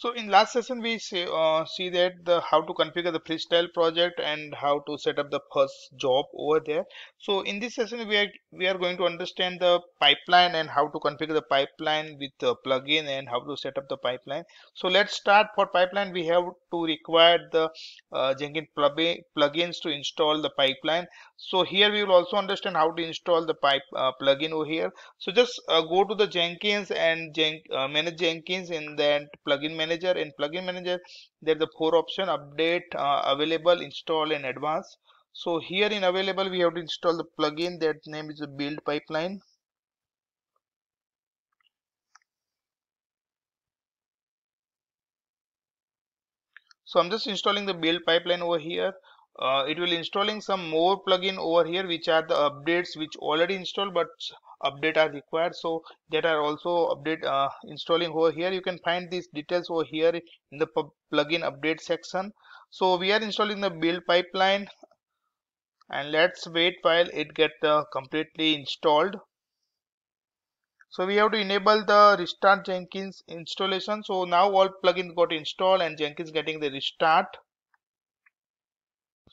So in last session we see, uh, see that the how to configure the freestyle project and how to set up the first job over there. So in this session we are we are going to understand the pipeline and how to configure the pipeline with the plugin and how to set up the pipeline. So let's start for pipeline we have to require the uh, Jenkins plugins to install the pipeline. So here we will also understand how to install the pipe uh, plugin over here. So just uh, go to the Jenkins and Jen uh, manage Jenkins in that plugin manager manager in plugin manager there are the four option update uh, available install and advanced so here in available we have to install the plugin that name is build pipeline. So i'm just installing the build pipeline over here uh, it will installing some more plugin over here which are the updates which already installed but update are required. So that are also update uh, installing over here. You can find these details over here in the plugin update section. So we are installing the build pipeline and let's wait while it get uh, completely installed. So we have to enable the restart jenkins installation. So now all plugins got installed and jenkins getting the restart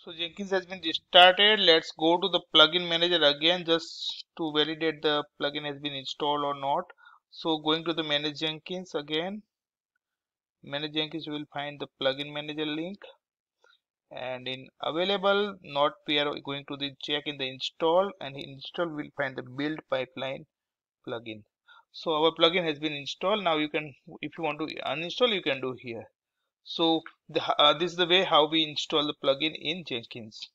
so Jenkins has been restarted. Let's go to the plugin manager again just to validate the plugin has been installed or not. So going to the manage Jenkins again. Manage Jenkins will find the plugin manager link and in available not we are going to the check in the install and in install we'll find the build pipeline plugin so our plugin has been installed now you can if you want to uninstall you can do here so the, uh, this is the way how we install the plugin in Jenkins